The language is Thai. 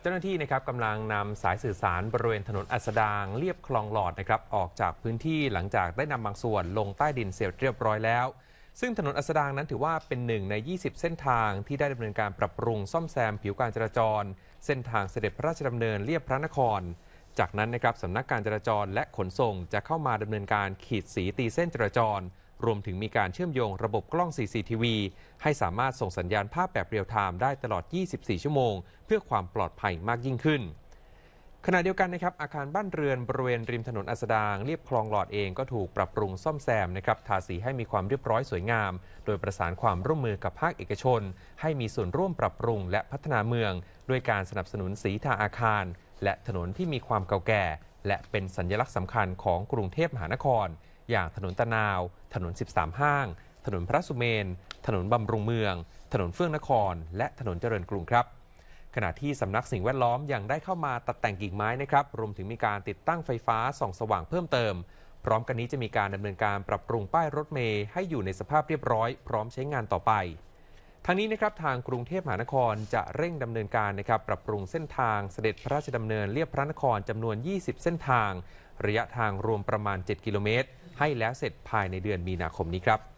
เจ้าหน้าที่นะครับกำลังนำสายสื่อสารบริเวณถนนอัสดางเรียบคลองหลอดนะครับออกจากพื้นที่หลังจากได้นำบางส่วนลงใต้ดินเสร็จเรียบร้อยแล้ว ซึ่งถนนอัสดางนั้นถือว่าเป็นหนึ่งใน 20 เส้นทางที่ได้ดำเนินการปรับปรุงซ่อมแซมผิวการจราจร เส้นทางเสด็จพระราชดำเนินเรียบพระนคร จากนั้นนะครับสำนักการจราจรและขนส่งจะเข้ามาดำเนินการขีดสีตีเส้นจราจร รวมถึงมีการเชื่อมโยงระบบกล้อง CCTV ให้สามารถส่งสัญญาณภาพแบบเรียลไทม์ได้ตลอด 24 ชั่วโมง เพื่อความปลอดภัยมากยิ่งขึ้น ขณะเดียวกันนะครับอาคารบ้านเรือนบริเวณริมถนนอัสดางเรียบคลองหลอดเองก็ถูกปรับปรุงซ่อมแซมนะครับทาสีให้มีความเรียบร้อยสวยงาม โดยประสานความร่วมมือกับภาคเอกชน ให้มีส่วนร่วมปรับปรุงและพัฒนาเมือง ด้วยการสนับสนุนสีทาอาคาร และถนนที่มีความเก่าแก่ และเป็นสัญลักษณ์สำคัญของกรุงเทพมหานคร อย่างถนนตะนาว ถนน 13 ห้าง ถนนพระสุเมน ถนนบำรุงเมือง ถนนเฟื่องนคร และถนนเจริญกรุงครับ ขณะที่สำนักสิ่งแวดล้อมยังได้เข้ามาตัดแต่งกิ่งไม้นะครับ รวมถึงมีการติดตั้งไฟฟ้าส่องสว่างเพิ่มเติม พร้อมกันนี้จะมีการดำเนินการปรับปรุงป้ายรถเมย์ให้อยู่ในสภาพเรียบร้อย พร้อมใช้งานต่อไปทางนี้นะครับทางกรุงเทพมหานครจะเร่งดำเนินการนะครับปรับปรุงเส้นทางเสด็จพระราชดำเนินเรียบพระนครจำนวน 20 เส้นทาง ระยะทางรวมประมาณ 7 กิโลเมตร ให้แล้วเสร็จภายในเดือนมีนาคมนี้ครับ